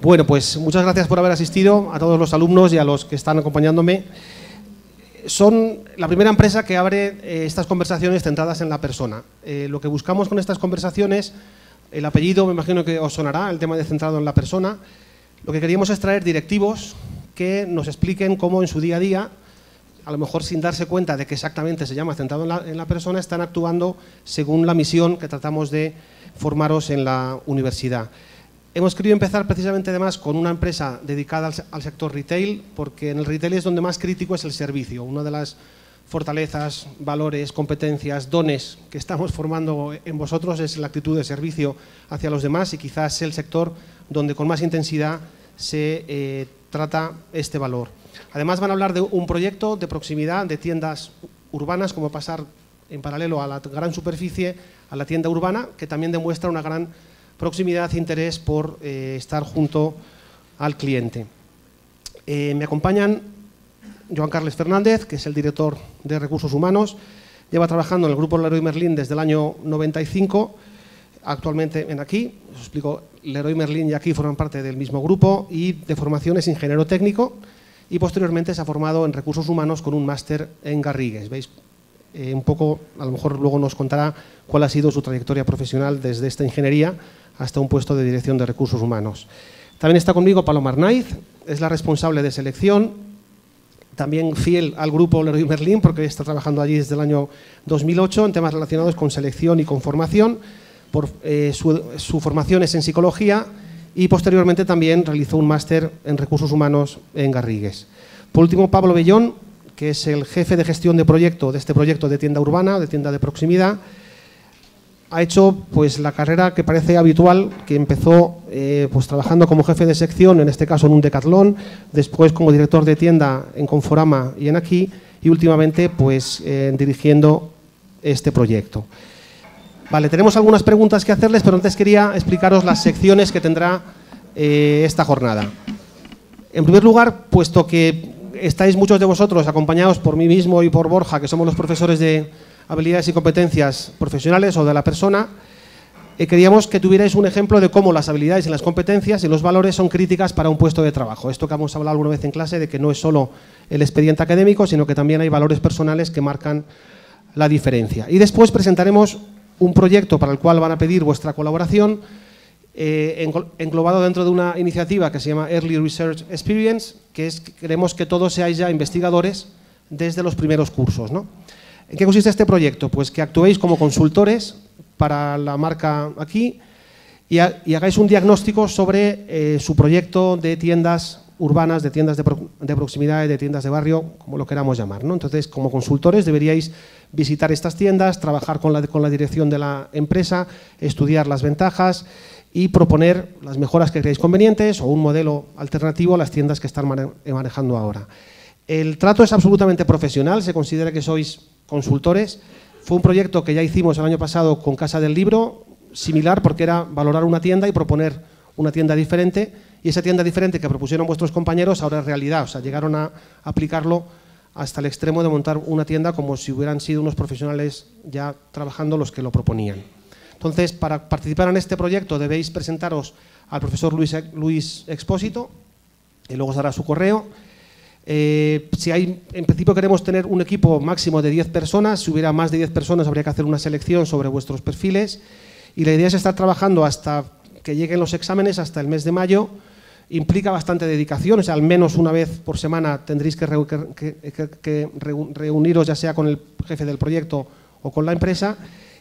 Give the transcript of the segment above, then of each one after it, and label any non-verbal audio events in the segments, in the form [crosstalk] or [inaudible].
Bueno, pues muchas gracias por haber asistido a todos los alumnos y a los que están acompañándome. Son la primera empresa que abre eh, estas conversaciones centradas en la persona. Eh, lo que buscamos con estas conversaciones, el apellido me imagino que os sonará, el tema de centrado en la persona. Lo que queríamos es traer directivos que nos expliquen cómo en su día a día, a lo mejor sin darse cuenta de que exactamente se llama centrado en la, en la persona, están actuando según la misión que tratamos de formaros en la universidad. Hemos querido empezar precisamente además con una empresa dedicada al, sector retail, porque en el retail es donde más crítico es el servicio. Una de las fortalezas, valores, competencias, dones que estamos formando en vosotros es la actitud de servicio hacia los demás y quizás el sector donde con más intensidad se eh, trata este valor. Además van a hablar de un proyecto de proximidad de tiendas urbanas, como pasar en paralelo a la gran superficie a la tienda urbana, que también demuestra una gran proximidad e interés por eh, estar junto al cliente. Eh, me acompañan Joan Carles Fernández, que es el director de Recursos Humanos, lleva trabajando en el grupo Leroy Merlin desde el año 95, actualmente en aquí, os explico, Leroy Merlin y aquí forman parte del mismo grupo y de formación es ingeniero técnico y posteriormente se ha formado en recursos humanos con un máster en Garrigues. ¿Veis? Eh, un poco, a lo mejor luego nos contará cuál ha sido su trayectoria profesional desde esta ingeniería hasta un puesto de dirección de recursos humanos. También está conmigo Paloma Arnaiz, es la responsable de selección, también fiel al grupo Leroy Merlin, porque está trabajando allí desde el año 2008 en temas relacionados con selección y con formación. Por, eh, su, su, formación es en psicología y posteriormente también realizó un máster en recursos humanos en Garrigues. Por último, Pablo Bellón, que es el jefe de gestión de proyecto de este proyecto de tienda urbana, de tienda de proximidad, ha hecho pues la carrera que parece habitual, que empezó eh, pues trabajando como jefe de sección, en este caso en un decatlón, después como director de tienda en Conforama y en Aquí, y últimamente pues eh, dirigiendo este proyecto. Vale, tenemos algunas preguntas que hacerles, pero antes quería explicaros las secciones que tendrá eh, esta jornada. En primer lugar, puesto que estáis muchos de vosotros acompañados por mí mismo y por Borja, que somos los profesores de, habilidades y competencias profesionales o de la persona, eh, queríamos que tuvierais un ejemplo de cómo las habilidades y las competencias y los valores son críticas para un puesto de trabajo. Esto que hemos hablado alguna vez en clase de que no es solo el expediente académico, sino que también hay valores personales que marcan la diferencia. Y después presentaremos un proyecto para el cual van a pedir vuestra colaboración, eh, englobado dentro de una iniciativa que se llama Early Research Experience, que es queremos que todos seáis ya investigadores desde los primeros cursos. ¿no? ¿En qué consiste este proyecto? Pues que actuéis como consultores para la marca aquí y, hagáis un diagnóstico sobre eh, su proyecto de tiendas urbanas, de tiendas de, proximidad, de tiendas de barrio, como lo queramos llamar. ¿no? Entonces, como consultores deberíais visitar estas tiendas, trabajar con la, con la dirección de la empresa, estudiar las ventajas y proponer las mejoras que creáis convenientes o un modelo alternativo a las tiendas que están manejando ahora. El trato es absolutamente profesional, se considera que sois consultores. Fue un proyecto que ya hicimos el año pasado con Casa del Libro, similar porque era valorar una tienda y proponer una tienda diferente y esa tienda diferente que propusieron vuestros compañeros ahora es realidad, o sea, llegaron a aplicarlo hasta el extremo de montar una tienda como si hubieran sido unos profesionales ya trabajando los que lo proponían. Entonces, para participar en este proyecto debéis presentaros al profesor Luis, Luis Expósito, y luego os dará su correo, eh, si hay, en principio queremos tener un equipo máximo de 10 personas, si hubiera más de 10 personas habría que hacer una selección sobre vuestros perfiles y la idea es estar trabajando hasta que lleguen los exámenes, hasta el mes de mayo, implica bastante dedicación, o sea, al menos una vez por semana tendréis que, que reuniros ya sea con el jefe del proyecto o con la empresa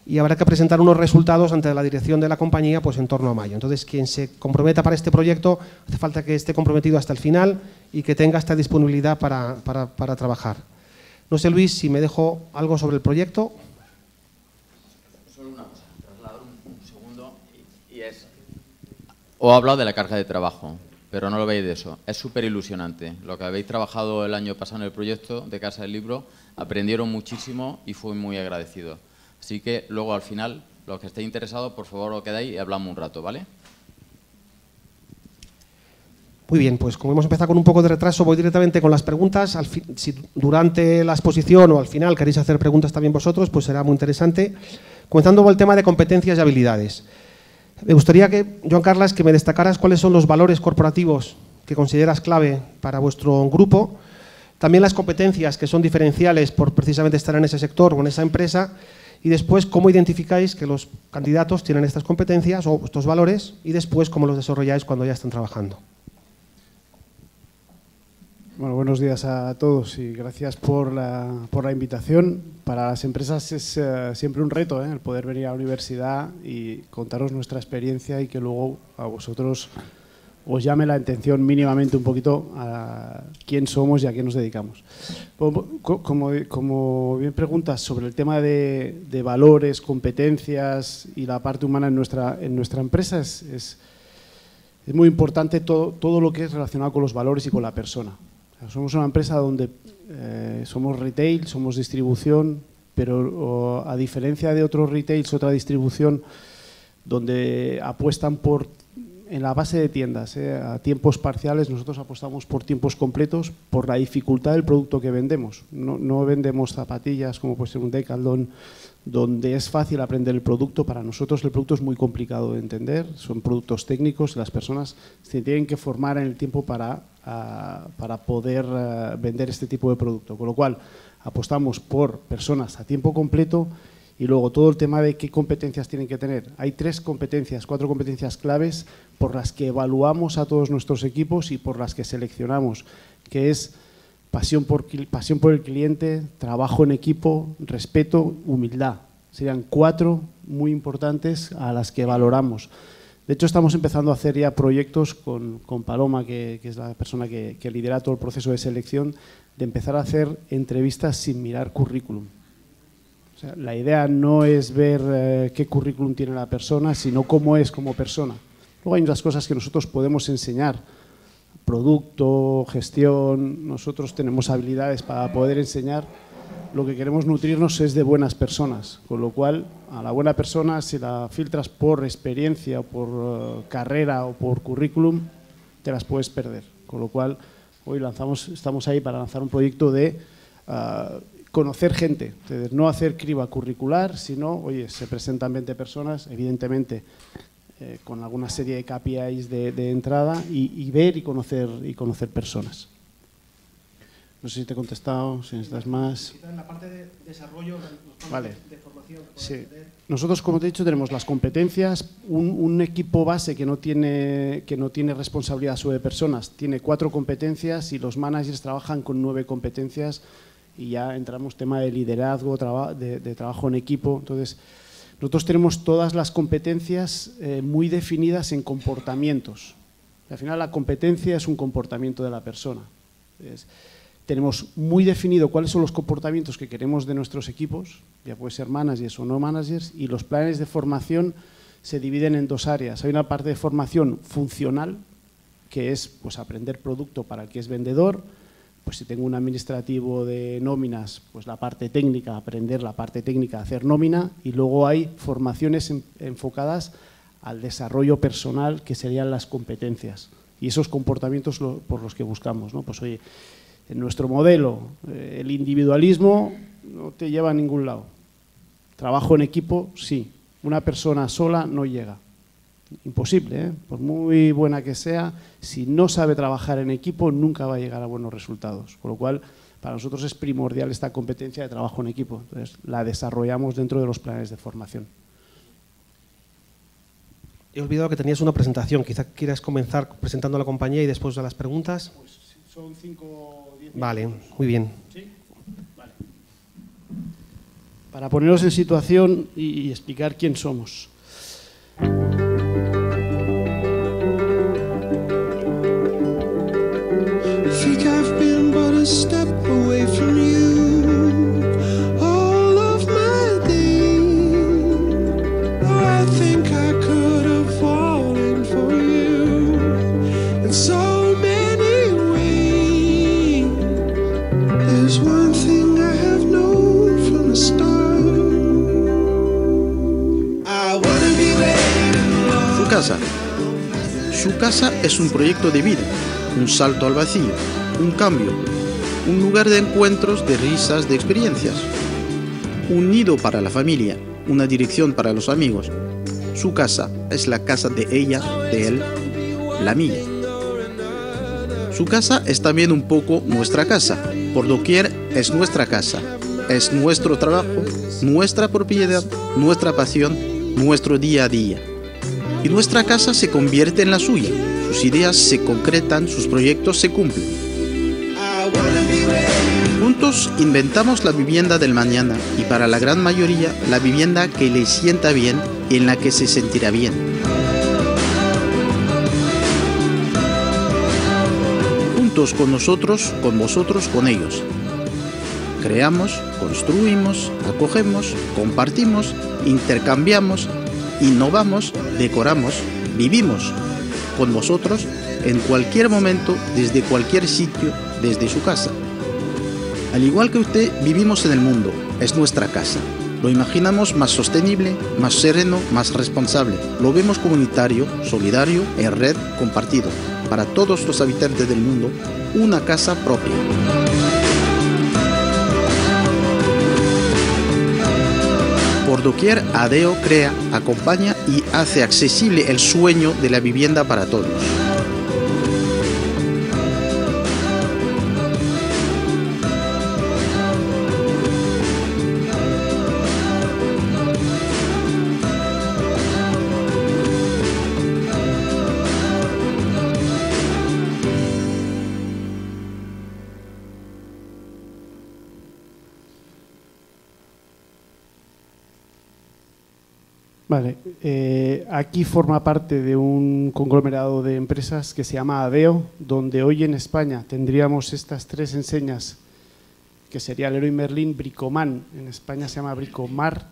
y habrá que presentar unos resultados ante la dirección de la compañía pues en torno a mayo. Entonces, quien se comprometa para este proyecto, hace falta que esté comprometido hasta el final y que tenga esta disponibilidad para, para, trabajar. No sé, Luis, si me dejo algo sobre el proyecto. Solo una cosa, trasladar un, segundo y, es... O he hablado de la carga de trabajo, pero no lo veis de eso. Es súper ilusionante. Lo que habéis trabajado el año pasado en el proyecto de Casa del Libro, aprendieron muchísimo y fui muy agradecido. Así que luego al final, los que estéis interesados, por favor os quedáis y hablamos un rato, ¿vale? Muy bien, pues como hemos empezado con un poco de retraso, voy directamente con las preguntas. si durante la exposición o al final queréis hacer preguntas también vosotros, pues será muy interesante. Comenzando con el tema de competencias y habilidades. Me gustaría que, Joan Carlas, que me destacaras cuáles son los valores corporativos que consideras clave para vuestro grupo, también las competencias que son diferenciales por precisamente estar en ese sector o en esa empresa, y después cómo identificáis que los candidatos tienen estas competencias o estos valores y después cómo los desarrolláis cuando ya están trabajando. Bueno, buenos días a todos y gracias por la, por la invitación. Para las empresas es eh, siempre un reto ¿eh? el poder venir a la universidad y contaros nuestra experiencia y que luego a vosotros os llame la atención mínimamente un poquito a quién somos y a qué nos dedicamos. Como, como, bien preguntas sobre el tema de, de, valores, competencias y la parte humana en nuestra, en nuestra empresa, es, es, es muy importante todo, todo lo que es relacionado con los valores y con la persona. Somos una empresa donde eh, somos retail, somos distribución, pero a diferencia de otros retails, otra distribución, donde apuestan por, en la base de tiendas, eh, a tiempos parciales, nosotros apostamos por tiempos completos por la dificultad del producto que vendemos. No, no vendemos zapatillas como puede ser un Decathlon, donde es fácil aprender el producto. Para nosotros el producto es muy complicado de entender, son productos técnicos las personas se tienen que formar en el tiempo para para poder eh, vender este tipo de producto. Con lo cual, apostamos por personas a tiempo completo y luego todo el tema de qué competencias tienen que tener. Hay tres competencias, cuatro competencias claves por las que evaluamos a todos nuestros equipos y por las que seleccionamos, que es pasión por, el cliente, trabajo en equipo, respeto, humildad. Serían cuatro muy importantes a las que valoramos. De hecho, estamos empezando a hacer ya proyectos con, Paloma, que, es la persona que, lidera todo el proceso de selección, de empezar a hacer entrevistas sin mirar currículum. La idea no es ver eh, qué currículum tiene la persona, sino cómo es como persona. Luego hay unas cosas que nosotros podemos enseñar, producto, gestión, nosotros tenemos habilidades para poder enseñar, lo que queremos nutrirnos es de buenas personas, con lo cual a la buena persona, si la filtras por experiencia, por eh, carrera o por currículum, te las puedes perder. Con lo cual, hoy lanzamos, estamos ahí para lanzar un proyecto de eh, conocer gente, no hacer criba curricular, sino, oye, se presentan 20 personas, evidentemente eh, con alguna serie de KPIs de, entrada y, y, ver y conocer, y conocer personas. No sé si te he contestado, si necesitas más. En la parte de desarrollo, vale. de formación. Sí. Nosotros, como te he dicho, tenemos las competencias, un, equipo base que no, tiene, que no tiene responsabilidad sobre personas, tiene cuatro competencias y los managers trabajan con nueve competencias y ya entramos tema de liderazgo, de, trabajo en equipo. Entonces, nosotros tenemos todas las competencias eh, muy definidas en comportamientos. Al final, la competencia es un comportamiento de la persona tenemos muy definido cuáles son los comportamientos que queremos de nuestros equipos, ya puede ser managers o no managers, y los planes de formación se dividen en dos áreas. Hay una parte de formación funcional, que es pues, aprender producto para el que es vendedor, pues si tengo un administrativo de nóminas, pues la parte técnica, aprender la parte técnica, hacer nómina, y luego hay formaciones enfocadas al desarrollo personal, que serían las competencias, y esos comportamientos por los que buscamos. ¿no? Pues oye, en nuestro modelo, eh, el individualismo no te lleva a ningún lado. Trabajo en equipo, sí. Una persona sola no llega. Imposible, ¿eh? por muy buena que sea, si no sabe trabajar en equipo, nunca va a llegar a buenos resultados. Con lo cual, para nosotros es primordial esta competencia de trabajo en equipo. Entonces, la desarrollamos dentro de los planes de formación. He olvidado que tenías una presentación. Quizá quieras comenzar presentando a la compañía y después a las preguntas. Pues, son cinco Vale, muy bien. Para poneros en situación y, explicar quién somos. Casa es un proyecto de vida, un salto al vacío, un cambio, un lugar de encuentros, de risas, de experiencias. Un nido para la familia, una dirección para los amigos. Su casa es la casa de ella, de él, la mía. Su casa es también un poco nuestra casa. Por doquier es nuestra casa. Es nuestro trabajo, nuestra propiedad, nuestra pasión, nuestro día a día. Nuestra casa se convierte en la suya. Sus ideas se concretan, sus proyectos se cumplen. Juntos inventamos la vivienda del mañana y para la gran mayoría la vivienda que le sienta bien y en la que se sentirá bien. Juntos con nosotros, con vosotros, con ellos. Creamos, construimos, acogemos, compartimos, intercambiamos, innovamos, decoramos, vivimos con vosotros en cualquier momento, desde cualquier sitio, desde su casa. Al igual que usted, vivimos en el mundo, es nuestra casa. Lo imaginamos más sostenible, más sereno, más responsable. Lo vemos comunitario, solidario, en red, compartido. Para todos los habitantes del mundo, una casa propia. ADEO crea, acompaña y hace accesible el sueño de la vivienda para todos. Vale, eh, aquí forma parte de un conglomerado de empresas que se llama ADEO, donde hoy en España tendríamos estas tres enseñas, que sería Leroy Merlin, Bricoman, en España se llama Bricomar,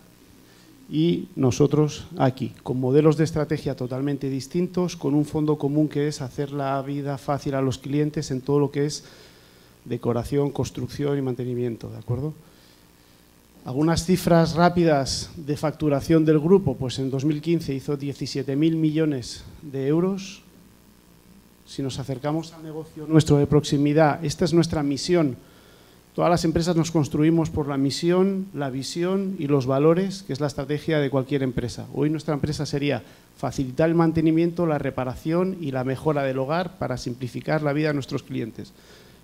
y nosotros aquí, con modelos de estrategia totalmente distintos, con un fondo común que es hacer la vida fácil a los clientes en todo lo que es decoración, construcción y mantenimiento, ¿de acuerdo? Algunas cifras rápidas de facturación del grupo, pues en 2015 hizo 17.000 millones de euros. Si nos acercamos al negocio nuestro de proximidad, esta es nuestra misión. Todas las empresas nos construimos por la misión, la visión y los valores, que es la estrategia de cualquier empresa. Hoy nuestra empresa sería facilitar el mantenimiento, la reparación y la mejora del hogar para simplificar la vida de nuestros clientes.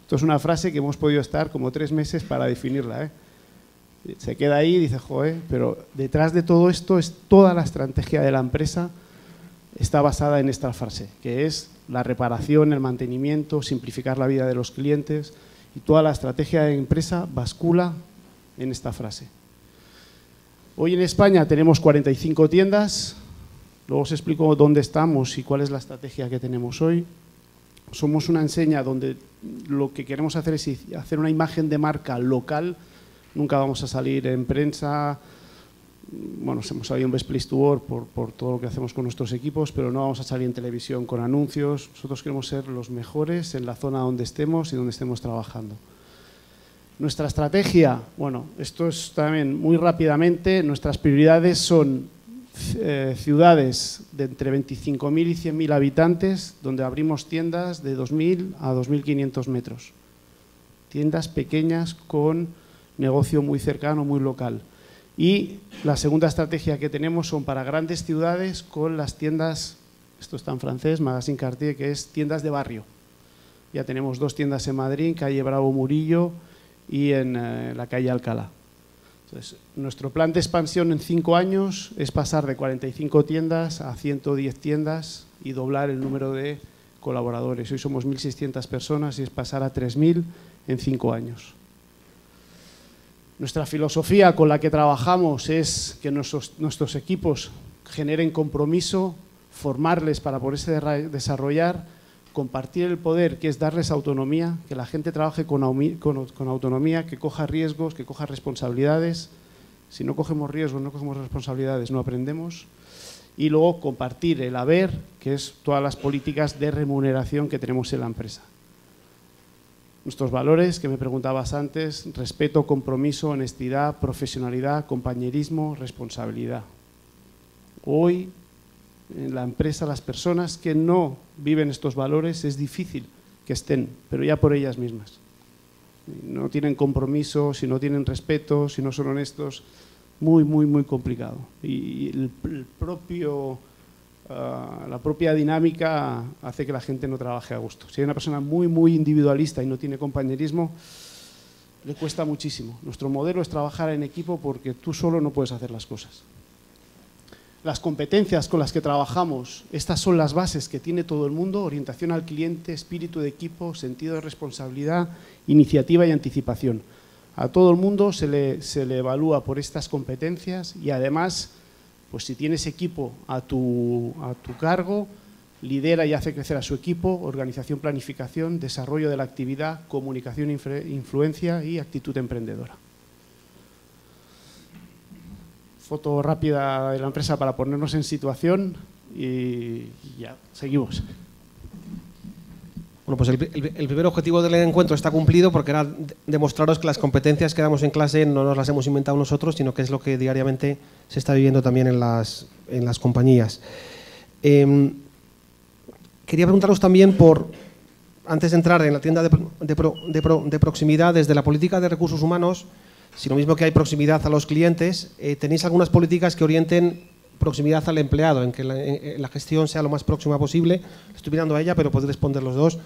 Esto es una frase que hemos podido estar como tres meses para definirla. ¿eh? Se queda ahí y dice, joder, pero detrás de todo esto es toda la estrategia de la empresa está basada en esta frase, que es la reparación, el mantenimiento, simplificar la vida de los clientes y toda la estrategia de empresa bascula en esta frase. Hoy en España tenemos 45 tiendas, luego os explico dónde estamos y cuál es la estrategia que tenemos hoy. Somos una enseña donde lo que queremos hacer es hacer una imagen de marca local, nunca vamos a salir en prensa, bueno, hemos salido en Best Place to Work por, por, todo lo que hacemos con nuestros equipos, pero no vamos a salir en televisión con anuncios. Nosotros queremos ser los mejores en la zona donde estemos y donde estemos trabajando. Nuestra estrategia, bueno, esto es también muy rápidamente, nuestras prioridades son eh, ciudades de entre 25.000 y 100.000 habitantes, donde abrimos tiendas de 2.000 a 2.500 metros. Tiendas pequeñas con negocio muy cercano, muy local. Y la segunda estrategia que tenemos son para grandes ciudades con las tiendas, esto está en francés, Magazine Cartier, que es tiendas de barrio. Ya tenemos dos tiendas en Madrid, calle Bravo Murillo y en eh, la calle Alcalá. Entonces, nuestro plan de expansión en cinco años es pasar de 45 tiendas a 110 tiendas y doblar el número de colaboradores. Hoy somos 1.600 personas y es pasar a 3.000 en cinco años. Nuestra filosofía con la que trabajamos es que nuestros, equipos generen compromiso, formarles para poderse desarrollar, compartir el poder, que es darles autonomía, que la gente trabaje con, autonomía, que coja riesgos, que coja responsabilidades. Si no cogemos riesgos, no cogemos responsabilidades, no aprendemos. Y luego compartir el haber, que es todas las políticas de remuneración que tenemos en la empresa. Nuestros valores, que me preguntabas antes, respeto, compromiso, honestidad, profesionalidad, compañerismo, responsabilidad. Hoy, en la empresa, las personas que no viven estos valores es difícil que estén, pero ya por ellas mismas. No tienen compromiso, si no tienen respeto, si no son honestos, muy, muy, muy complicado. Y el, propio, ah, la propia dinámica hace que la gente no trabaje a gusto. Si hay una persona muy, muy individualista y no tiene compañerismo, le cuesta muchísimo. Nuestro modelo es trabajar en equipo porque tú solo no puedes hacer las cosas. Las competencias con las que trabajamos, estas son las bases que tiene todo el mundo, orientación al cliente, espíritu de equipo, sentido de responsabilidad, iniciativa y anticipación. A todo el mundo se le, se le evalúa por estas competencias y además, pues si tienes equipo a tu, a tu cargo, lidera y hace crecer a su equipo, organización, planificación, desarrollo de la actividad, comunicación, influencia y actitud emprendedora. Foto rápida de la empresa para ponernos en situación y ya, seguimos. Bueno, pues el, primer objetivo del encuentro está cumplido porque era demostraros que las competencias que damos en clase no nos las hemos inventado nosotros, sino que es lo que diariamente se está viviendo también en las, en las compañías. Em, quería preguntaros también por, antes de entrar en la tienda de, proximidad, desde la política de recursos humanos, si lo mismo que hay proximidad a los clientes, eh, ¿tenéis algunas políticas que orienten proximidad al empleado, en que la, gestión sea lo más próxima posible. Estoy mirando a ella, pero podéis responder los dos.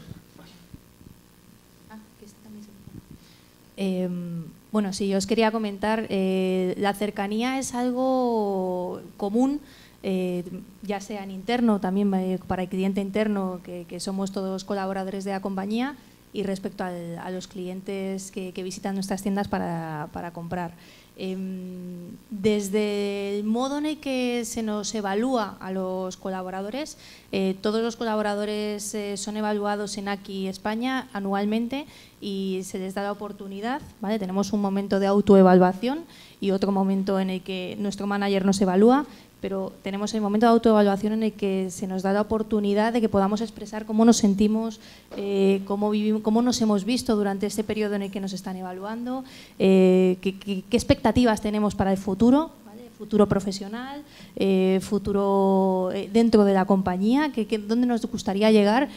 Em, bueno, sí, yo os quería comentar, eh, la cercanía es algo común, eh, ya sea en interno, también eh, para el cliente interno, que, somos todos colaboradores de la compañía, y respecto a los clientes que, visitan nuestras tiendas para, para comprar. Em, desde el modo en el que se nos evalúa a los colaboradores, eh, todos los colaboradores eh, son evaluados en aquí España anualmente y se les da la oportunidad, ¿vale? tenemos un momento de autoevaluación y otro momento en el que nuestro manager nos evalúa pero tenemos el momento de autoevaluación en el que se nos da la oportunidad de que podamos expresar cómo nos sentimos, eh, cómo, vivimos, cómo nos hemos visto durante este periodo en el que nos están evaluando, eh, qué, expectativas tenemos para el futuro, futuro profesional, eh, futuro dentro de la compañía, que, dónde nos gustaría llegar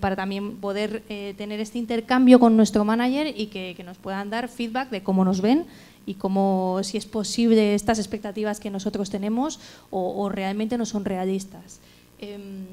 para también poder tener este intercambio con nuestro manager y que, que nos puedan dar feedback de cómo nos ven y cómo si es posible estas expectativas que nosotros tenemos o, realmente no son realistas. Em,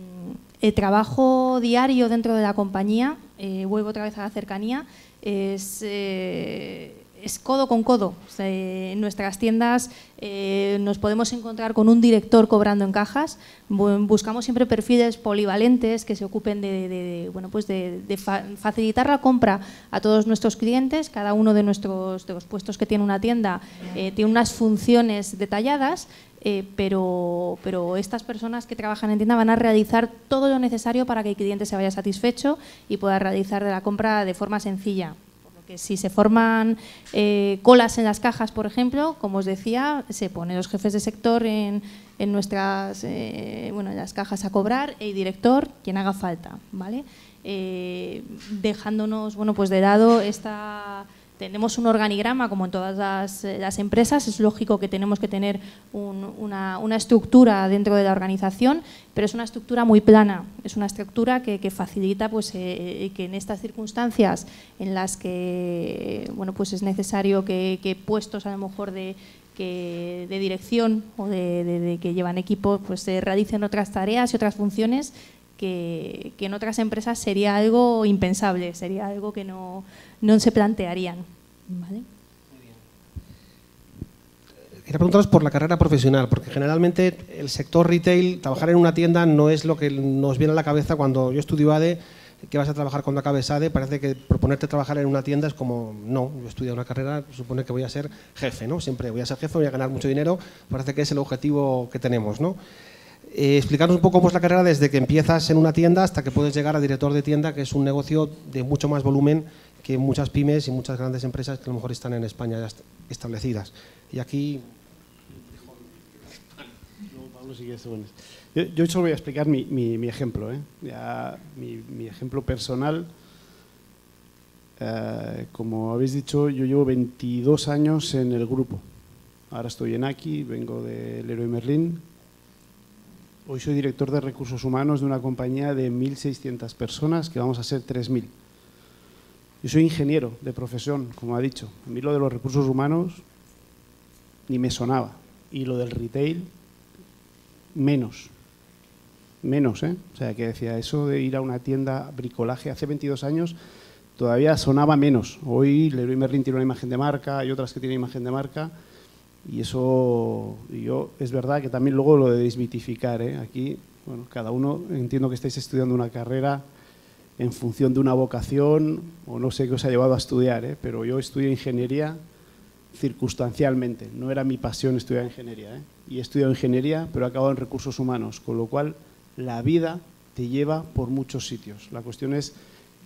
el trabajo diario dentro de la compañía, eh, vuelvo otra vez a la cercanía, es eh, es codo con codo. en nuestras tiendas eh, nos podemos encontrar con un director cobrando en cajas. Buscamos siempre perfiles polivalentes que se ocupen de, bueno, pues de, facilitar la compra a todos nuestros clientes. Cada uno de nuestros de los puestos que tiene una tienda eh, tiene unas funciones detalladas. Eh, pero, pero estas personas que trabajan en tienda van a realizar todo lo necesario para que el cliente se vaya satisfecho y pueda realizar la compra de forma sencilla que si se forman eh, colas en las cajas, por ejemplo, como os decía, se ponen los jefes de sector en, nuestras eh, bueno, en las cajas a cobrar, el director, quien haga falta, ¿vale? Eh, dejándonos bueno, pues de lado esta tenemos un organigrama como en todas eh, las, empresas, es lógico que tenemos que tener una, estructura dentro de la organización, pero es una estructura muy plana, es una estructura que, facilita pues, eh, eh, que en estas circunstancias en las que bueno, pues es necesario que, puestos a lo mejor de, de dirección o de, que llevan equipo pues se realicen otras tareas y otras funciones que, en otras empresas sería algo impensable, sería algo que no, no se plantearían. ¿vale? Quería preguntaros por la carrera profesional, porque generalmente el sector retail, trabajar en una tienda no es lo que nos viene a la cabeza cuando yo estudio ADE, que vas a trabajar cuando acabes ADE, parece que proponerte trabajar en una tienda es como, no, yo estudio una carrera, supone que voy a ser jefe, ¿no? Siempre voy a ser jefe, voy a ganar mucho dinero, parece que es el objetivo que tenemos, ¿no? Eh, un poco cómo es la carrera desde que empiezas en una tienda hasta que puedes llegar a director de tienda, que es un negocio de mucho más volumen que muchas pymes y muchas grandes empresas que a lo mejor están en España ya establecidas. Y aquí... Yo, yo solo voy a explicar mi, mi, ejemplo, ¿eh? ya, mi, ejemplo personal. Eh, como habéis dicho, yo llevo 22 años en el grupo. Ahora estoy en Aki, vengo del Leroy Merlin, Hoy soy director de recursos humanos de una compañía de 1.600 personas que vamos a ser 3.000. Yo soy ingeniero de profesión, como ha dicho. A mí lo de los recursos humanos ni me sonaba. Y lo del retail, menos. Menos, ¿eh? O sea, que decía, eso de ir a una tienda bricolaje hace 22 años todavía sonaba menos. Hoy Leroy Merlin tiene una imagen de marca, hay otras que tienen imagen de marca, y eso, yo, es verdad que también luego lo de desmitificar, ¿eh? Aquí, bueno, cada uno, entiendo que estáis estudiando una carrera en función de una vocación, o no sé qué os ha llevado a estudiar, ¿eh? pero yo estudié ingeniería circunstancialmente, no era mi pasión estudiar ingeniería, ¿eh? y he estudiado ingeniería, pero he acabado en recursos humanos, con lo cual la vida te lleva por muchos sitios. La cuestión es,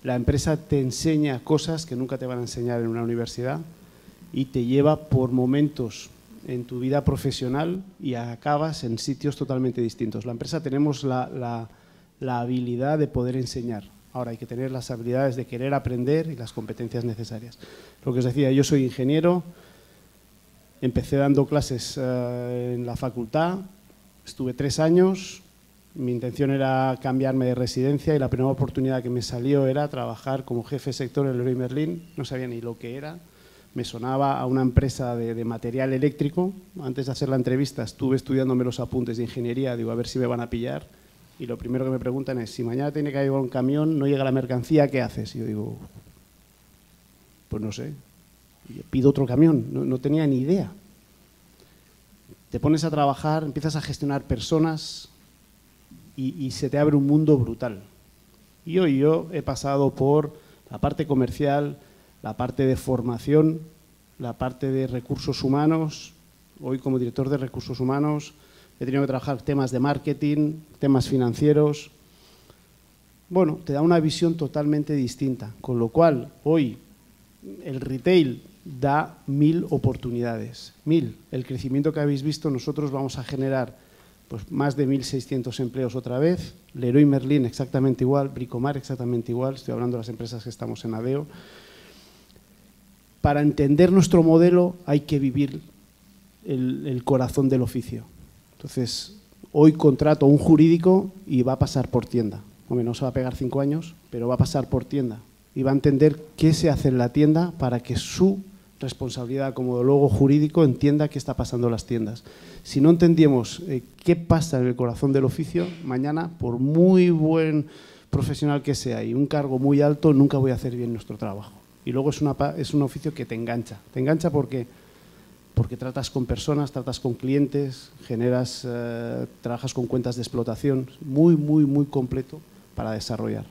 la empresa te enseña cosas que nunca te van a enseñar en una universidad y te lleva por momentos en tu vida profesional y acabas en sitios totalmente distintos. La empresa tenemos la, la habilidad de poder enseñar. Ahora hay que tener las habilidades de querer aprender y las competencias necesarias. Lo que os decía, yo soy ingeniero, empecé dando clases eh, en la facultad, estuve tres años, mi intención era cambiarme de residencia y la primera oportunidad que me salió era trabajar como jefe sector en Leroy Merlin, no sabía ni lo que era, me sonaba a una empresa de, material eléctrico, antes de hacer la entrevista estuve estudiándome los apuntes de ingeniería, digo a ver si me van a pillar y lo primero que me preguntan es, si mañana tiene que llevar un camión, no llega la mercancía, ¿qué haces? Y yo digo, pues no sé, pido otro camión, no, tenía ni idea. Te pones a trabajar, empiezas a gestionar personas y, se te abre un mundo brutal. Y hoy yo he pasado por la parte comercial, la parte de formación, la parte de recursos humanos, hoy como director de recursos humanos, he tenido que trabajar temas de marketing, temas financieros. Bueno, te da una visión totalmente distinta, con lo cual hoy el retail da mil oportunidades, mil. El crecimiento que habéis visto, nosotros vamos a generar pues, más de 1.600 empleos otra vez, Leroy Merlin exactamente igual, Bricomar exactamente igual, estoy hablando de las empresas que estamos en ADEO. Para entender nuestro modelo hay que vivir el corazón del oficio. Entonces, hoy contrato un jurídico y va a pasar por tienda. Hombre, no se va a pegar cinco años, pero va a pasar por tienda y va a entender qué se hace en la tienda para que su responsabilidad como luego jurídico entienda qué está pasando en las tiendas. Si no entendemos eh, qué pasa en el corazón del oficio, mañana, por muy buen profesional que sea y un cargo muy alto, nunca voy a hacer bien nuestro trabajo. Y luego es, una, es un oficio que te engancha. Te engancha porque porque tratas con personas, tratas con clientes, generas, eh, trabajas con cuentas de explotación, muy, muy, muy completo para desarrollar.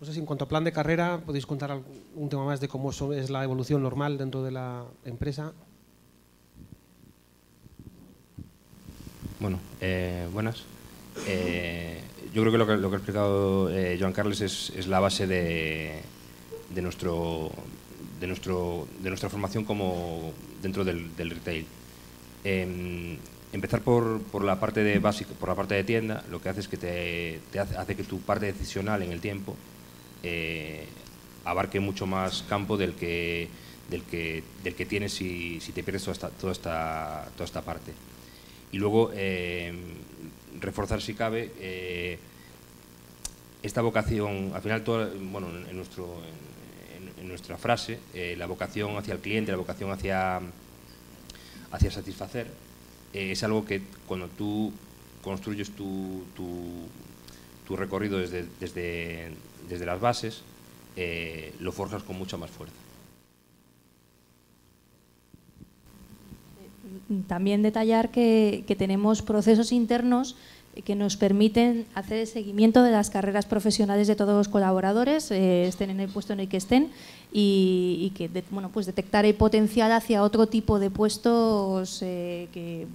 No sé si en cuanto a plan de carrera podéis contar un tema más de cómo es la evolución normal dentro de la empresa. Bueno, eh, buenas. Eh, yo creo que lo que, lo que ha explicado Joan Carles es, es la base de, de, nuestro, de, nuestro, de nuestra formación como dentro del, retail. Em, empezar por, por, la parte de básico, por la parte de tienda, lo que hace es que te, hace, que tu parte decisional en el tiempo eh, abarque mucho más campo del que, del que, del que tienes si, si te pierdes toda esta, toda esta, toda esta parte. Y luego em, reforzar si cabe eh, esta vocación, al final, todo, bueno, en nuestro, en nuestra frase, eh, la vocación hacia el cliente, la vocación hacia, hacia satisfacer, eh, es algo que cuando tú construyes tu, tu, recorrido desde, desde, desde, las bases, lo forjas con mucha más fuerza. También detallar que, que tenemos procesos internos que nos permiten hacer el seguimiento de las carreras profesionales de todos los colaboradores, eh, estén en el puesto en el que estén, y, que bueno, pues detectar el potencial hacia otro tipo de puestos eh, que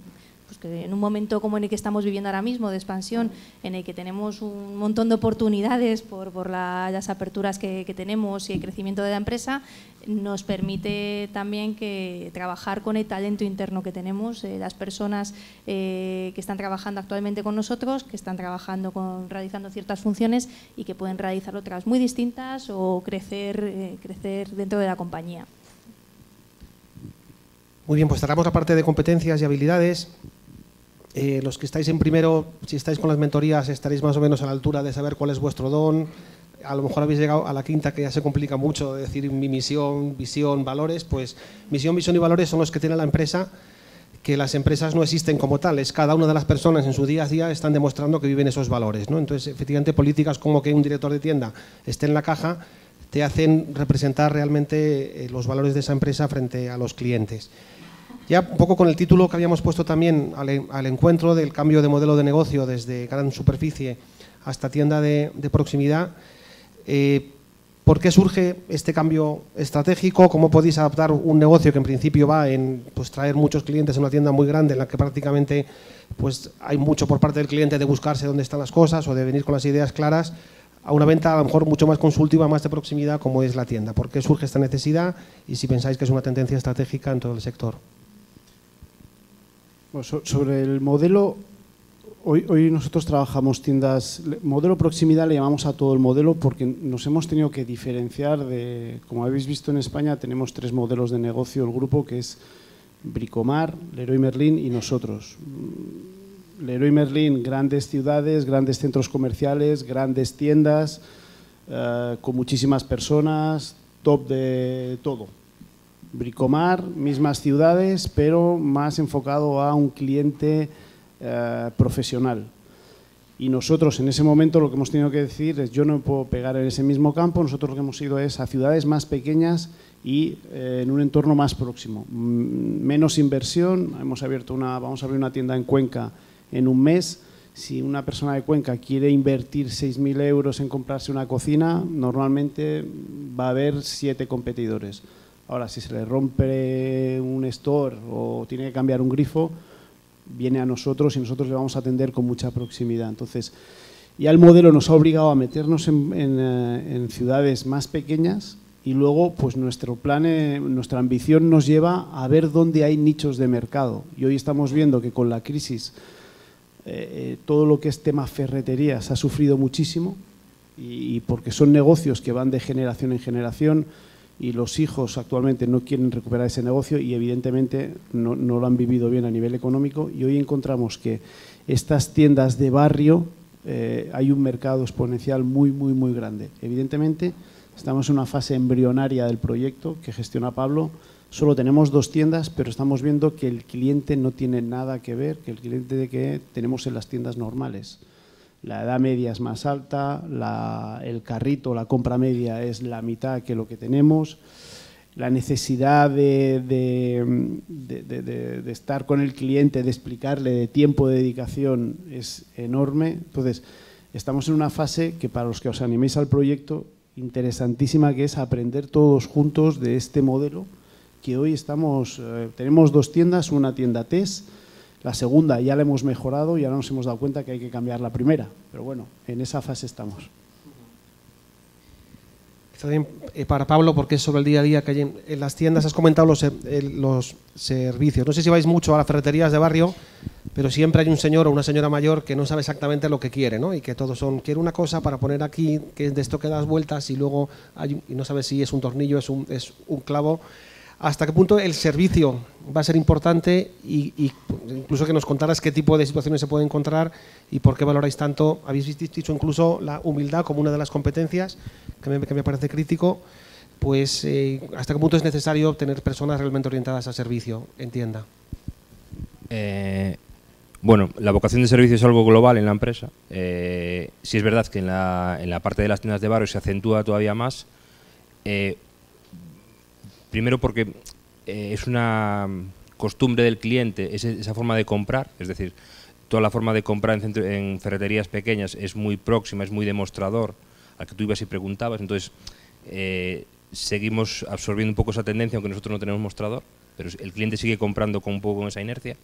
en un momento como en el que estamos viviendo ahora mismo, de expansión, en el que tenemos un montón de oportunidades por, por las aperturas que, tenemos y el crecimiento de la empresa, nos permite también que trabajar con el talento interno que tenemos, eh, las personas eh, que están trabajando actualmente con nosotros, que están trabajando con realizando ciertas funciones y que pueden realizar otras muy distintas o crecer, eh, crecer dentro de la compañía. Muy bien, pues cerramos la parte de competencias y habilidades. Eh, los que estáis en primero, si estáis con las mentorías, estaréis más o menos a la altura de saber cuál es vuestro don, a lo mejor habéis llegado a la quinta que ya se complica mucho, de decir mi misión, visión, valores, pues misión, visión y valores son los que tiene la empresa, que las empresas no existen como tales, cada una de las personas en su día a día están demostrando que viven esos valores. ¿no? Entonces, efectivamente, políticas como que un director de tienda esté en la caja te hacen representar realmente eh, los valores de esa empresa frente a los clientes. Ya un poco con el título que habíamos puesto también al, encuentro del cambio de modelo de negocio desde gran superficie hasta tienda de, proximidad, eh, ¿por qué surge este cambio estratégico? ¿Cómo podéis adaptar un negocio que en principio va en pues, traer muchos clientes en una tienda muy grande en la que prácticamente pues, hay mucho por parte del cliente de buscarse dónde están las cosas o de venir con las ideas claras? a una venta a lo mejor mucho más consultiva, más de proximidad, como es la tienda. ¿Por qué surge esta necesidad? Y si pensáis que es una tendencia estratégica en todo el sector sobre el modelo, hoy, hoy nosotros trabajamos tiendas, modelo proximidad le llamamos a todo el modelo porque nos hemos tenido que diferenciar de, como habéis visto en España, tenemos tres modelos de negocio, el grupo que es Bricomar, Leroy Merlin y nosotros. Leroy Merlin, grandes ciudades, grandes centros comerciales, grandes tiendas, eh, con muchísimas personas, top de todo Bricomar, mismas ciudades, pero más enfocado a un cliente eh, profesional. Y nosotros en ese momento lo que hemos tenido que decir es yo no puedo pegar en ese mismo campo, nosotros lo que hemos ido es a ciudades más pequeñas y eh, en un entorno más próximo. Menos inversión, hemos abierto una, vamos a abrir una tienda en Cuenca en un mes. Si una persona de Cuenca quiere invertir 6.000 euros en comprarse una cocina, normalmente va a haber siete competidores. Ahora, si se le rompe un store o tiene que cambiar un grifo, viene a nosotros y nosotros le vamos a atender con mucha proximidad. Entonces, ya el modelo nos ha obligado a meternos en, eh, ciudades más pequeñas y luego, pues nuestro plan, eh, nuestra ambición nos lleva a ver dónde hay nichos de mercado. Y hoy estamos viendo que con la crisis eh, todo lo que es tema ferreterías ha sufrido muchísimo y porque son negocios que van de generación en generación y los hijos actualmente no quieren recuperar ese negocio y evidentemente no, lo han vivido bien a nivel económico y hoy encontramos que estas tiendas de barrio eh, hay un mercado exponencial muy, muy, muy grande. Evidentemente estamos en una fase embrionaria del proyecto que gestiona Pablo. Solo tenemos dos tiendas, pero estamos viendo que el cliente no tiene nada que ver que el cliente de que tenemos en las tiendas normales la edad media es más alta, el carrito, la compra media es la mitad que lo que tenemos, la necesidad de, estar con el cliente, de explicarle, de tiempo de dedicación es enorme. Entonces, estamos en una fase que para los que os animéis al proyecto, interesantísima, que es aprender todos juntos de este modelo, que hoy eh, tenemos dos tiendas, una tienda TES, la segunda ya la hemos mejorado y ahora nos hemos dado cuenta que hay que cambiar la primera. Pero bueno, en esa fase estamos. Eh, para Pablo, porque es sobre el día a día que hay en, las tiendas, has comentado los, los servicios. No sé si vais mucho a las ferreterías de barrio, pero siempre hay un señor o una señora mayor que no sabe exactamente lo que quiere, ¿no? Y que todos son, quiero una cosa para poner aquí, que de esto que das vueltas y luego hay, y no sabe si es un tornillo, es un, es un clavo hasta qué punto el servicio va a ser importante y, incluso que nos contaras qué tipo de situaciones se puede encontrar y por qué valoráis tanto. Habéis dicho incluso la humildad como una de las competencias, que me, parece crítico. Pues, eh, ¿hasta qué punto es necesario tener personas realmente orientadas a servicio en tienda? Eh, bueno, la vocación de servicio es algo global en la empresa. Eh, si es verdad que en la, en la, parte de las tiendas de barrio se acentúa todavía más. Primero porque eh, es una costumbre del cliente, esa forma de comprar, es decir, toda la forma de comprar en, ferreterías pequeñas es muy próxima, es muy demostrador al que tú ibas y preguntabas, entonces eh, seguimos absorbiendo un poco esa tendencia, aunque nosotros no tenemos mostrador, pero el cliente sigue comprando con un poco con esa inercia.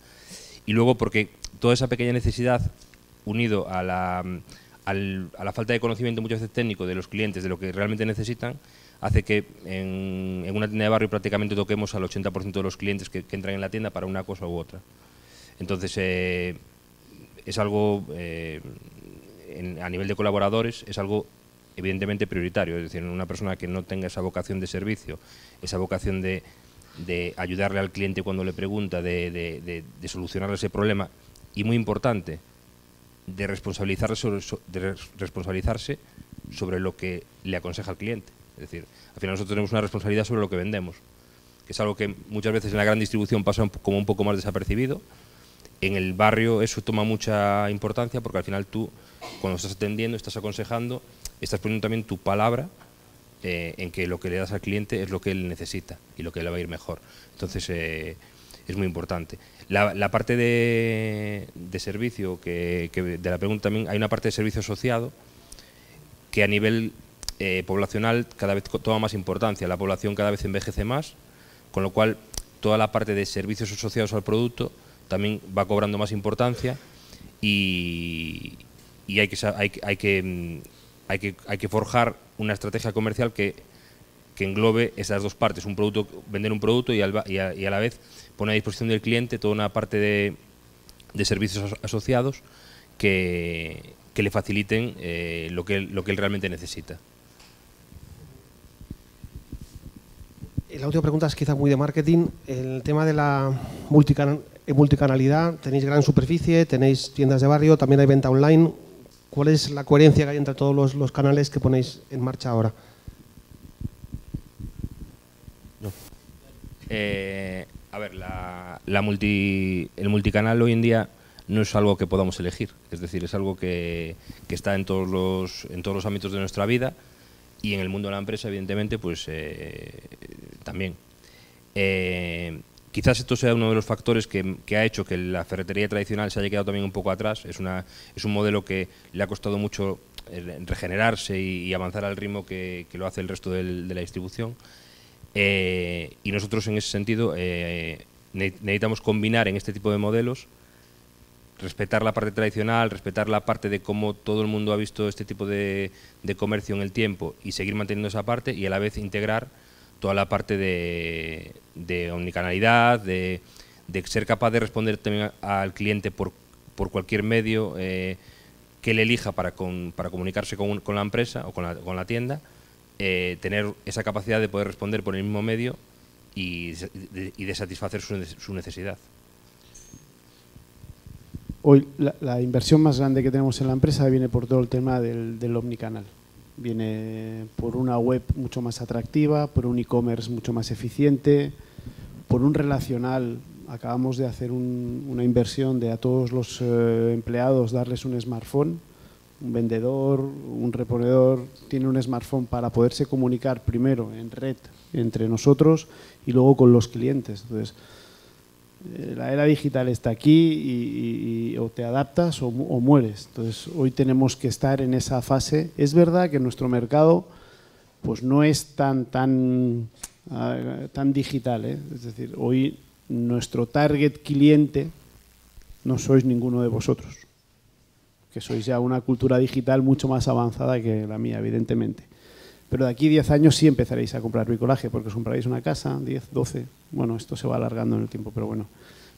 Y luego porque toda esa pequeña necesidad, unido a la, a la falta de conocimiento muchas veces técnico de los clientes de lo que realmente necesitan, hace que en, una tienda de barrio prácticamente toquemos al 80% de los clientes que, entran en la tienda para una cosa u otra. Entonces, eh, es algo, eh, a nivel de colaboradores, es algo evidentemente prioritario. Es decir, una persona que no tenga esa vocación de servicio, esa vocación de, ayudarle al cliente cuando le pregunta, de, de, solucionar ese problema, y muy importante, de responsabilizarse sobre, de responsabilizarse sobre lo que le aconseja al cliente. Es decir, al final nosotros tenemos una responsabilidad sobre lo que vendemos, que es algo que muchas veces en la gran distribución pasa como un poco más desapercibido. En el barrio eso toma mucha importancia porque al final tú, cuando estás atendiendo, estás aconsejando, estás poniendo también tu palabra eh, en que lo que le das al cliente es lo que él necesita y lo que le va a ir mejor. Entonces, eh, es muy importante. La, parte de, servicio, que, de la pregunta también, hay una parte de servicio asociado que a nivel eh, poblacional cada vez toma más importancia. La población cada vez envejece más, con lo cual toda la parte de servicios asociados al producto también va cobrando más importancia y, hay, que, hay, hay, que, mm, hay, que, hay que forjar una estrategia comercial que, que englobe esas dos partes, un producto, vender un producto y, y, a, la vez poner a disposición del cliente toda una parte de, de servicios asociados que, que le faciliten eh, lo, que, lo que él realmente necesita. La última pregunta es quizá muy de marketing. El tema de la multicanalidad, tenéis gran superficie, tenéis tiendas de barrio, también hay venta online. ¿Cuál es la coherencia que hay entre todos los, canales que ponéis en marcha ahora? Eh, a ver, la, el multicanal hoy en día no es algo que podamos elegir, es decir, es algo que, está en todos los ámbitos de nuestra vida y en el mundo de la empresa, evidentemente, pues eh, también. Eh, quizás esto sea uno de los factores que, ha hecho que la ferretería tradicional se haya quedado también un poco atrás. Es, una, es un modelo que le ha costado mucho eh, regenerarse y, avanzar al ritmo que, lo hace el resto de la distribución. Eh, y nosotros en ese sentido eh, necesitamos combinar en este tipo de modelos respetar la parte tradicional, respetar la parte de cómo todo el mundo ha visto este tipo de, comercio en el tiempo y seguir manteniendo esa parte y a la vez integrar toda la parte de, omnicanalidad, de, ser capaz de responder también al cliente por, por cualquier medio eh, que él elija para, para comunicarse con, con, la empresa o con la, con la tienda, eh, tener esa capacidad de poder responder por el mismo medio y de, satisfacer su, necesidad. Hoy la, inversión más grande que tenemos en la empresa viene por todo el tema del, omnicanal. Viene por una web mucho más atractiva, por un e-commerce mucho más eficiente, por un relacional. Acabamos de hacer una inversión de a todos los eh, empleados darles un smartphone. Un vendedor, un reponedor tiene un smartphone para poderse comunicar primero en red entre nosotros y luego con los clientes. Entonces, la era digital está aquí y, o te adaptas o, mueres. Entonces, hoy tenemos que estar en esa fase. Es verdad que nuestro mercado pues no es tan, tan, ah, tan digital. ¿eh? Es decir, hoy nuestro target cliente no sois ninguno de vosotros, que sois ya una cultura digital mucho más avanzada que la mía, evidentemente. Pero de aquí 10 años sí empezaréis a comprar bricolaje, porque os compraréis una casa, 10, 12, bueno, esto se va alargando en el tiempo, pero bueno,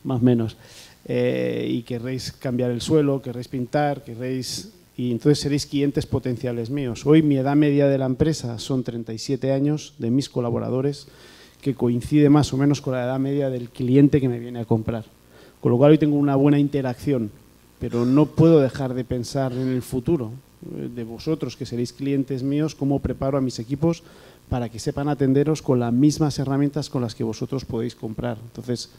más o menos. Eh, y querréis cambiar el suelo, querréis pintar, querréis... Y entonces seréis clientes potenciales míos. Hoy mi edad media de la empresa son 37 años de mis colaboradores, que coincide más o menos con la edad media del cliente que me viene a comprar. Con lo cual hoy tengo una buena interacción, pero no puedo dejar de pensar en el futuro de vosotros que seréis clientes míos, cómo preparo a mis equipos para que sepan atenderos con las mismas herramientas con las que vosotros podéis comprar. Entonces,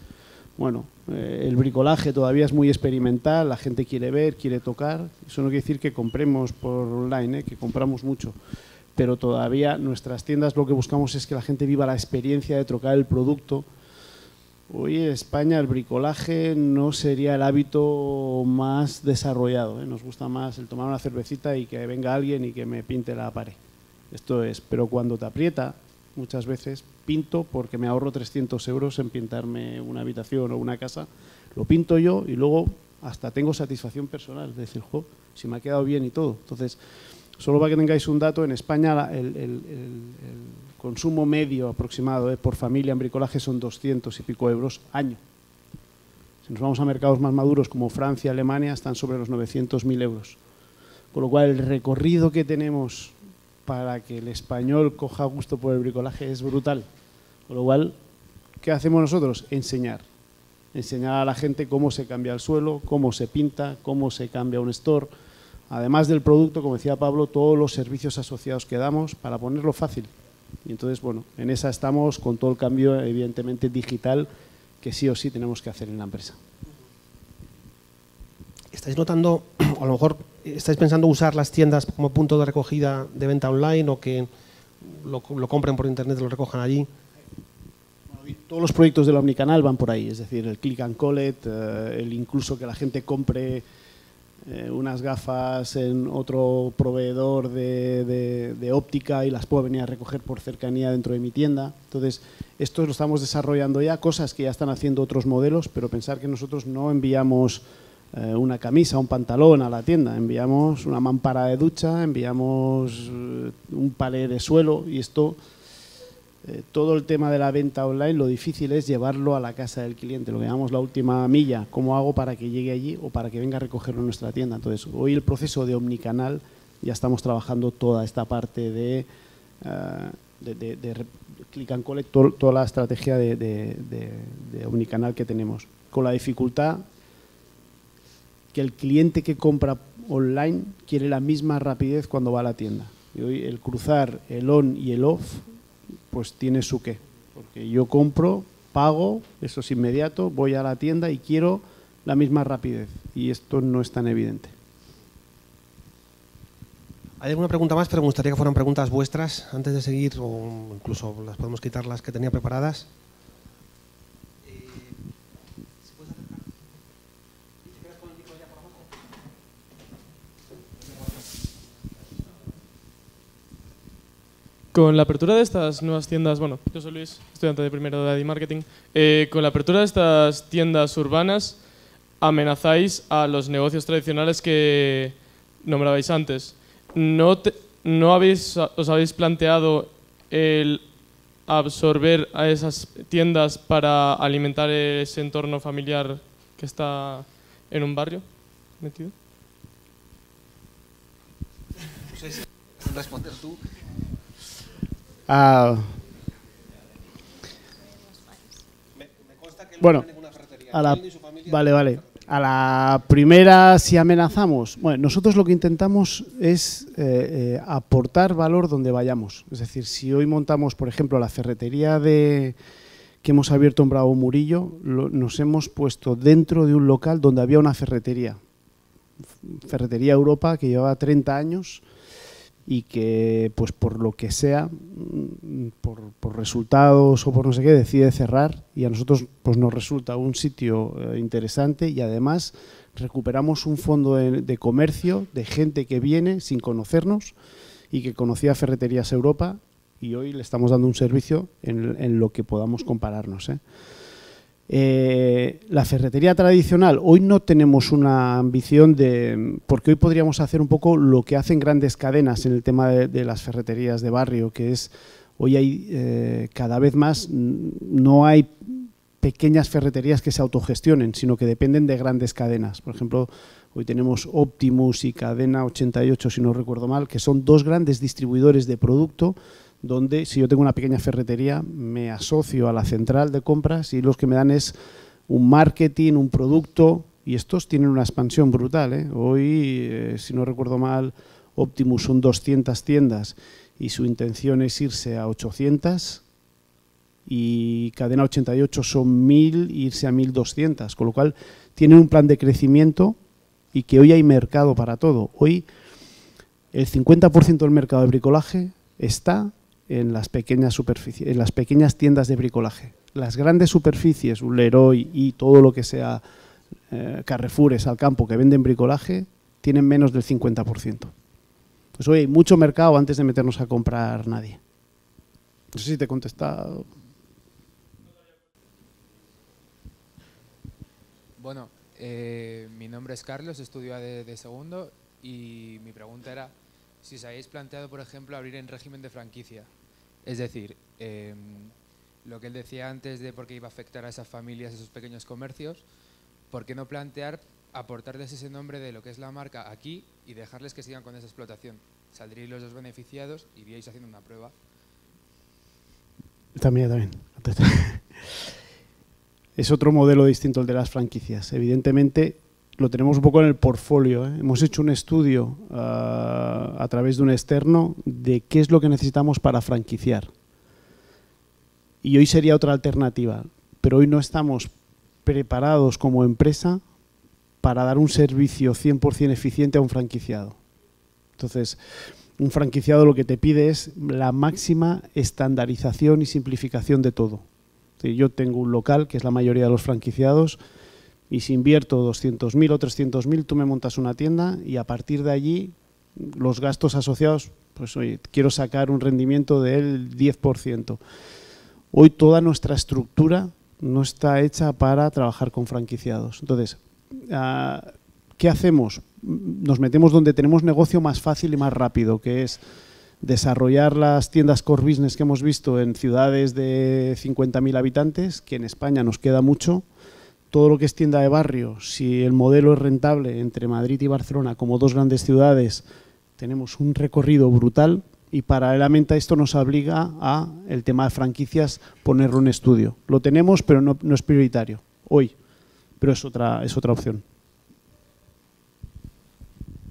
bueno, eh, el bricolaje todavía es muy experimental, la gente quiere ver, quiere tocar. Eso no quiere decir que compremos por online, ¿eh? que compramos mucho. Pero todavía nuestras tiendas lo que buscamos es que la gente viva la experiencia de trocar el producto, Hoy en España el bricolaje no sería el hábito más desarrollado. ¿eh? Nos gusta más el tomar una cervecita y que venga alguien y que me pinte la pared. Esto es, pero cuando te aprieta, muchas veces pinto porque me ahorro 300 euros en pintarme una habitación o una casa. Lo pinto yo y luego hasta tengo satisfacción personal. De decir, si me ha quedado bien y todo. Entonces, solo para que tengáis un dato, en España el consumo medio aproximado eh, por familia en bricolaje son 200 y pico euros año. Si nos vamos a mercados más maduros como Francia, Alemania, están sobre los 900.000 euros. Con lo cual el recorrido que tenemos para que el español coja gusto por el bricolaje es brutal. Con lo cual, ¿qué hacemos nosotros? Enseñar. enseñar a la gente cómo se cambia el suelo, cómo se pinta, cómo se cambia un store. Además del producto, como decía Pablo, todos los servicios asociados que damos para ponerlo fácil. Y entonces, bueno, en esa estamos con todo el cambio, evidentemente, digital que sí o sí tenemos que hacer en la empresa. ¿Estáis notando, o [clears throat] a lo mejor estáis pensando usar las tiendas como punto de recogida de venta online o que lo, lo compren por internet y lo recojan allí? Todos los proyectos del Omnicanal van por ahí, es decir, el click and collect, eh, el incluso que la gente compre eh, unas gafas en otro proveedor de, de- óptica y las puedo venir a recoger por cercanía dentro de mi tienda. Entonces, esto lo estamos desarrollando ya, cosas que ya están haciendo otros modelos, pero pensar que nosotros no enviamos eh, una camisa, un pantalón a la tienda, enviamos una mampara de ducha, enviamos eh, un palé de suelo y esto eh, todo el tema de la venta online, lo difícil es llevarlo a la casa del cliente, lo que llamamos la última milla, cómo hago para que llegue allí o para que venga a recogerlo en nuestra tienda. Entonces, hoy el proceso de omnicanal, ya estamos trabajando toda esta parte de, eh, de, click and collect, to- toda la estrategia de- de omnicanal que tenemos. Con la dificultad que el cliente que compra online quiere la misma rapidez cuando va a la tienda. Y hoy el cruzar el on y el off pues tiene su qué. Porque yo compro, pago, eso es inmediato, voy a la tienda y quiero la misma rapidez. Y esto no es tan evidente. ¿Hay alguna pregunta más? Pero me gustaría que fueran preguntas vuestras antes de seguir, o incluso las podemos quitar las que tenía preparadas. Con la apertura de estas nuevas tiendas, bueno, yo soy Luis, estudiante de primero de AD Marketing, eh, con la apertura de estas tiendas urbanas amenazáis a los negocios tradicionales que nombrabais antes. ¿No, no habéis, os habéis planteado el absorber a esas tiendas para alimentar ese entorno familiar que está en un barrio metido? Responder tú. Ah, bueno, a la, vale, vale. A la primera, si amenazamos, bueno, nosotros lo que intentamos es eh, eh, aportar valor donde vayamos. Es decir, si hoy montamos, por ejemplo, la ferretería de que hemos abierto en Bravo Murillo, lo- nos hemos puesto dentro de un local donde había una ferretería. Ferretería Europa que llevaba 30 años y que pues por lo que sea, mm, por, resultados o por no sé qué, decide cerrar y a nosotros pues nos resulta un sitio eh, interesante y además recuperamos un fondo de, de comercio de gente que viene sin conocernos y que conocía Ferreterías Europa y hoy le estamos dando un servicio en, en lo que podamos compararnos. ¿eh? Eh, la ferretería tradicional, hoy no tenemos una ambición de, porque hoy podríamos hacer un poco lo que hacen grandes cadenas en el tema de, las ferreterías de barrio, que es, hoy hay eh, cada vez más, no hay pequeñas ferreterías que se autogestionen, sino que dependen de grandes cadenas. Por ejemplo, hoy tenemos Optimus y Cadena 88, si no recuerdo mal, que son dos grandes distribuidores de producto donde si yo tengo una pequeña ferretería me asocio a la central de compras y los que me dan es un marketing, un producto y estos tienen una expansión brutal. ¿eh? Hoy, eh, si no recuerdo mal, Optimus son 200 tiendas y su intención es irse a 800 y Cadena 88 son 1000 e irse a 1200, con lo cual tienen un plan de crecimiento y que hoy hay mercado para todo. Hoy el 50% del mercado de bricolaje está en las pequeñas superficies, en las pequeñas tiendas de bricolaje. Las grandes superficies, un Leroy y todo lo que sea eh, Carrefoures al campo que venden bricolaje, tienen menos del 50%. Pues hoy hay mucho mercado antes de meternos a comprar nadie. No sé si te he contestado. Bueno, eh, mi nombre es Carlos, estudio de, de segundo y mi pregunta era si os habéis planteado, por ejemplo, abrir en régimen de franquicia. Es decir, em, lo que él decía antes de por qué iba a afectar a esas familias, a esos pequeños comercios, ¿por qué no plantear aportarles ese nombre de lo que es la marca aquí y dejarles que sigan con esa explotación? Saldríais los dos beneficiados iríais haciendo una prueba. También, también. [laughs] es otro modelo distinto al de las franquicias. Evidentemente, lo tenemos un poco en el portfolio. ¿eh? Hemos hecho un estudio ah, a través de un externo de qué es lo que necesitamos para franquiciar. Y hoy sería otra alternativa, pero hoy no estamos preparados como empresa para dar un servicio 100% eficiente a un franquiciado. Entonces, un franquiciado lo que te pide es la máxima estandarización y simplificación de todo. Yo tengo un local, que es la mayoría de los franquiciados, y si invierto 200.000 o 300.000, tú me montas una tienda y a partir de allí los gastos asociados, pues oye, quiero sacar un rendimiento del 10%. Hoy toda nuestra estructura no está hecha para trabajar con franquiciados. Entonces, ah, ¿qué hacemos? Nos metemos donde tenemos negocio más fácil y más rápido, que es desarrollar las tiendas core business que hemos visto en ciudades de 50.000 habitantes, que en España nos queda mucho, todo lo que es tienda de barrio, si el modelo es rentable entre Madrid y Barcelona como dos grandes ciudades, tenemos un recorrido brutal y paralelamente a esto nos obliga a el tema de franquicias ponerlo en estudio. Lo tenemos, pero no, es prioritario hoy, pero es otra, es otra opción.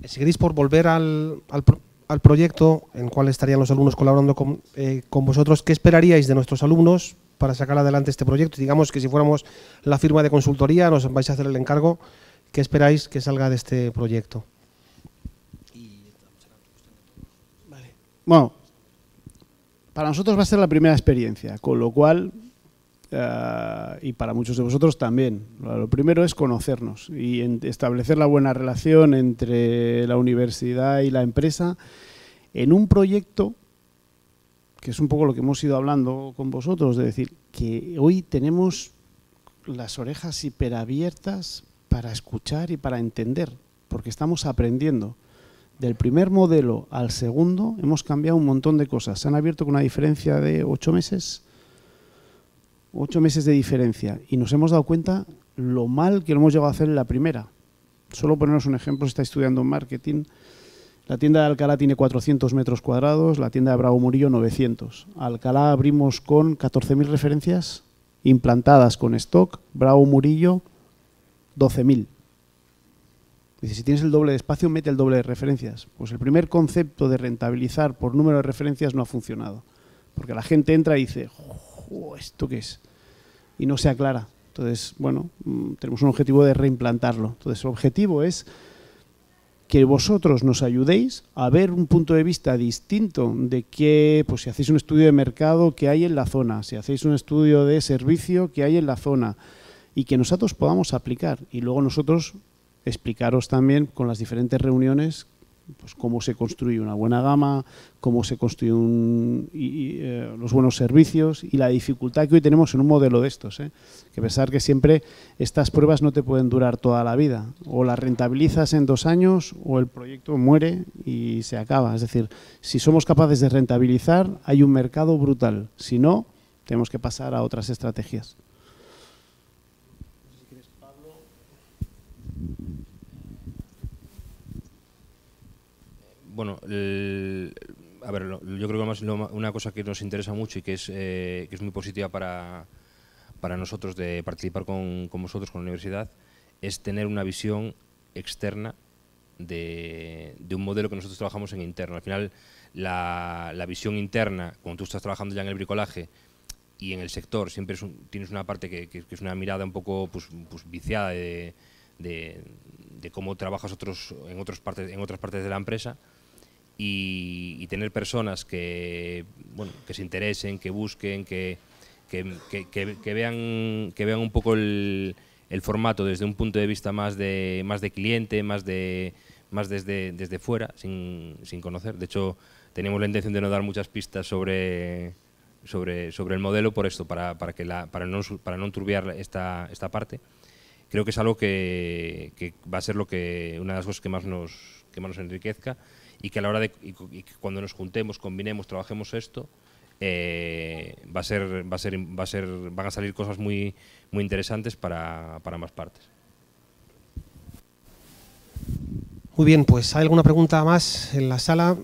Si queréis por volver al, al, proyecto en el cual estarían los alumnos colaborando con, eh, con vosotros, ¿qué esperaríais de nuestros alumnos para sacar adelante este proyecto. Digamos que si fuéramos la firma de consultoría, nos vais a hacer el encargo. ¿Qué esperáis que salga de este proyecto? Bueno, para nosotros va a ser la primera experiencia, con lo cual, eh, y para muchos de vosotros también, lo primero es conocernos y establecer la buena relación entre la universidad y la empresa en un proyecto que es un poco lo que hemos ido hablando con vosotros, de decir que hoy tenemos las orejas hiperabiertas para escuchar y para entender, porque estamos aprendiendo. Del primer modelo al segundo hemos cambiado un montón de cosas. Se han abierto con una diferencia de ocho meses, ocho meses de diferencia, y nos hemos dado cuenta lo mal que lo hemos llegado a hacer en la primera. Solo ponernos un ejemplo, si está estudiando marketing, la tienda de Alcalá tiene 400 metros cuadrados, la tienda de Bravo Murillo 900. Alcalá abrimos con 14.000 referencias implantadas con stock, Bravo Murillo 12.000. Dice, si tienes el doble de espacio, mete el doble de referencias. Pues el primer concepto de rentabilizar por número de referencias no ha funcionado. Porque la gente entra y dice, ¿esto qué es? Y no se aclara. Entonces, bueno, mm, tenemos un objetivo de reimplantarlo. Entonces, el objetivo es que vosotros nos ayudéis a ver un punto de vista distinto de qué, pues si hacéis un estudio de mercado que hay en la zona, si hacéis un estudio de servicio que hay en la zona y que nosotros podamos aplicar. Y luego nosotros explicaros también con las diferentes reuniones pues, cómo se construye una buena gama, cómo se construyen eh, los buenos servicios y la dificultad que hoy tenemos en un modelo de estos. ¿eh? Que pensar que siempre estas pruebas no te pueden durar toda la vida. O las rentabilizas en dos años o el proyecto muere y se acaba. Es decir, si somos capaces de rentabilizar, hay un mercado brutal. Si no, tenemos que pasar a otras estrategias. Bueno, a ver, yo creo que más una cosa que nos interesa mucho y que es, eh, que es muy positiva para, para nosotros de participar con, con, vosotros, con la universidad, es tener una visión externa de, de, un modelo que nosotros trabajamos en interno. Al final, la, la, visión interna, cuando tú estás trabajando ya en el bricolaje y en el sector, siempre tienes una parte que, que, es una mirada un poco pues, pues viciada de, de, de, cómo trabajas otros, en, otras partes, en otras partes de la empresa y, tener personas que, bueno, que se interesen, que busquen, que, que, que, vean, que vean un poco el, el, formato desde un punto de vista más de, más de cliente, más, de, más desde, desde fuera, sin, sin conocer. De hecho, tenemos la intención de no dar muchas pistas sobre, sobre, sobre el modelo por esto, para, para, que la, para, no, para no enturbiar esta, esta parte. Creo que es algo que, que va a ser lo que, una de las cosas que más nos, que más nos enriquezca y que a la hora de y, cuando nos juntemos, combinemos, trabajemos esto, eh, va a ser, va a ser, va a ser, van a salir cosas muy, muy interesantes para, para ambas partes. Muy bien, pues hay alguna pregunta más en la sala.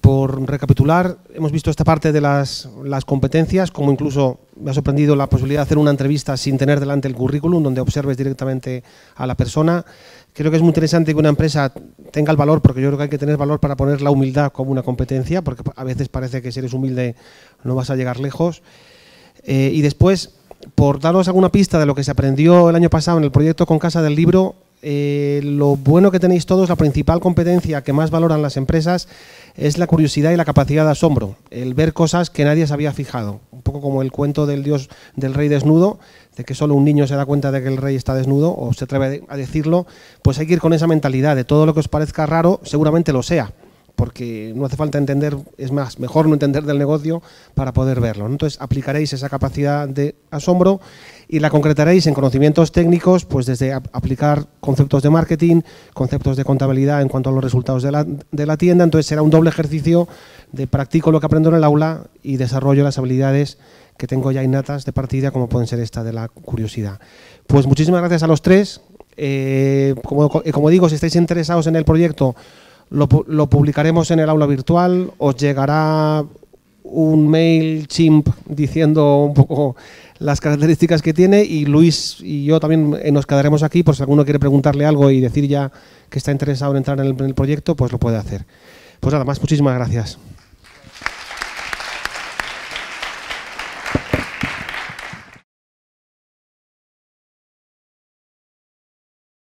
Por recapitular, hemos visto esta parte de las, las competencias, como incluso me ha sorprendido la posibilidad de hacer una entrevista sin tener delante el currículum, donde observes directamente a la persona. Creo que es muy interesante que una empresa tenga el valor, porque yo creo que hay que tener valor para poner la humildad como una competencia, porque a veces parece que si eres humilde no vas a llegar lejos. Eh, y después, por daros alguna pista de lo que se aprendió el año pasado en el proyecto con Casa del Libro, eh, lo bueno que tenéis todos, la principal competencia que más valoran las empresas es la curiosidad y la capacidad de asombro, el ver cosas que nadie se había fijado, un poco como el cuento del dios del rey desnudo, de que solo un niño se da cuenta de que el rey está desnudo o se atreve a decirlo, pues hay que ir con esa mentalidad de todo lo que os parezca raro, seguramente lo sea porque no hace falta entender, es más, mejor no entender del negocio para poder verlo. Entonces aplicaréis esa capacidad de asombro y la concretaréis en conocimientos técnicos, pues desde aplicar conceptos de marketing, conceptos de contabilidad en cuanto a los resultados de la, de la tienda. Entonces será un doble ejercicio de practico lo que aprendo en el aula y desarrollo las habilidades que tengo ya innatas de partida, como pueden ser esta de la curiosidad. Pues muchísimas gracias a los tres. Eh, como, como digo, si estáis interesados en el proyecto, lo, publicaremos en el aula virtual, os llegará un mail chimp diciendo un poco las características que tiene y Luis y yo también eh, nos quedaremos aquí por si alguno quiere preguntarle algo y decir ya que está interesado en entrar en el proyecto, pues lo puede hacer. Pues nada más, muchísimas gracias.